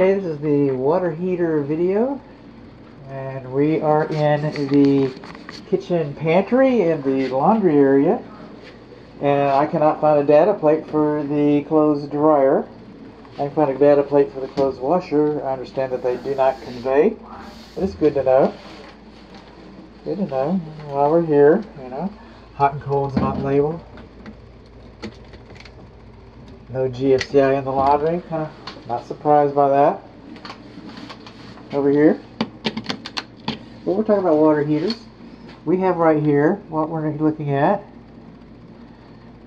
Okay, this is the water heater video, and we are in the kitchen pantry in the laundry area, and I cannot find a data plate for the clothes dryer. I can find a data plate for the clothes washer. I understand that they do not convey, but it's good to know. Good to know while we're here, you know. Hot and cold's not labeled. No GFCI in the laundry, kind of not surprised by that. Over here, well, we're talking about water heaters. We have right here, what we're looking at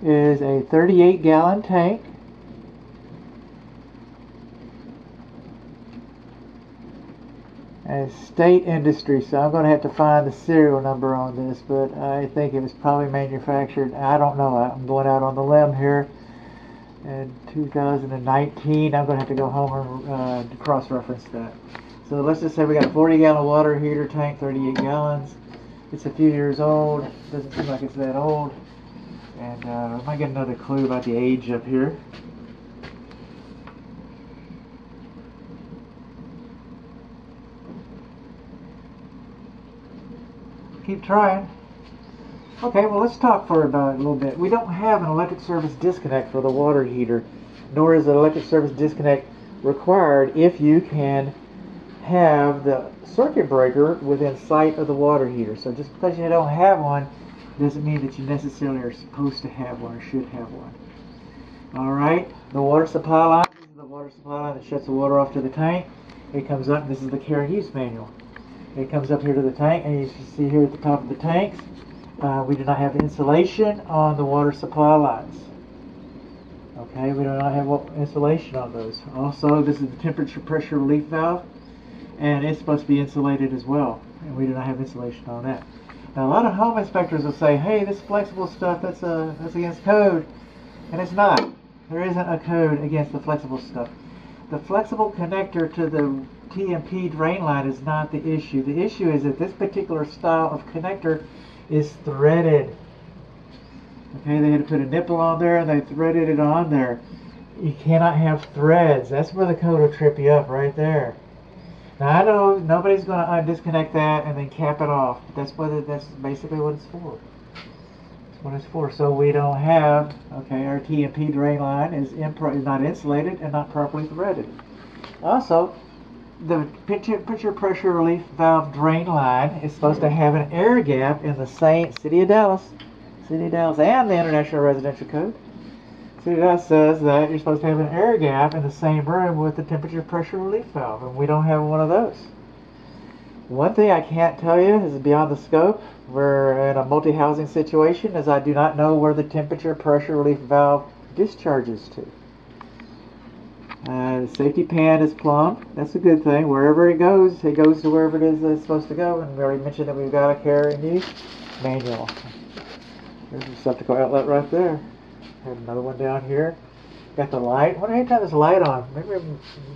is a 38 gallon tank. A state industry, so I'm going to have to find the serial number on this, but I think it was probably manufactured, I don't know, I'm going out on the limb here in 2019. I'm going to have to go home and uh, cross-reference that. So let's just say we got a 40 gallon water heater tank, 38 gallons. It's a few years old. Doesn't seem like it's that old. And uh, I might get another clue about the age up here. Keep trying. Okay, well let's talk for about a little bit. We don't have an electric service disconnect for the water heater, nor is an electric service disconnect required if you can have the circuit breaker within sight of the water heater. So just because you don't have one doesn't mean that you necessarily are supposed to have one or should have one. Alright, the water supply line, this is the water supply line that shuts the water off to the tank. It comes up, this is the care and use manual. It comes up here to the tank and you can see here at the top of the tanks uh, we do not have insulation on the water supply lines. Okay, we do not have insulation on those. Also, this is the temperature pressure relief valve, and it's supposed to be insulated as well, and we do not have insulation on that. Now, a lot of home inspectors will say, "Hey, this flexible stuff that's uh, that's against code," and it's not. There isn't a code against the flexible stuff. The flexible connector to the T&P drain line is not the issue. The issue is that this particular style of connector is threaded. Okay, they had to put a nipple on there and they threaded it on there. You cannot have threads. That's where the code will trip you up right there. Now I know nobody's going to disconnect that and then cap it off. But that's what it, that's basically what it's for. That's what it's for. So we don't have okay. Our T&P drain line is is not insulated and not properly threaded. Also, the pitcher pressure relief valve drain line is supposed to have an air gap in the same City of Dallas, City of Dallas, and the International Residential Code. City of Dallas says that you're supposed to have an air gap in the same room with the temperature pressure relief valve, and we don't have one of those. One thing I can't tell you is beyond the scope. We're in a multi-housing situation, as I do not know where the temperature pressure relief valve discharges to. Uh, the safety pan is plumb. That's a good thing. Wherever it goes, it goes to wherever it is it's supposed to go. And we already mentioned that we've got a care and use manual. There's a receptacle outlet right there. Have another one down here. Got the light. What wonder how you this light on. Maybe,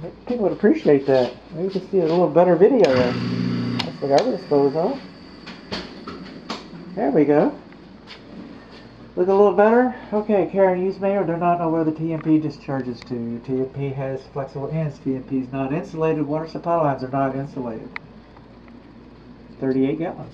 maybe people would appreciate that. Maybe you can see a little better video there. That's the garbage disposal. There we go. Look a little better? Okay, Karen use mayor, do not know where the T&P discharges to. T&P has flexible ends. T&P is not insulated. Water supply lines are not insulated. 38 gallons.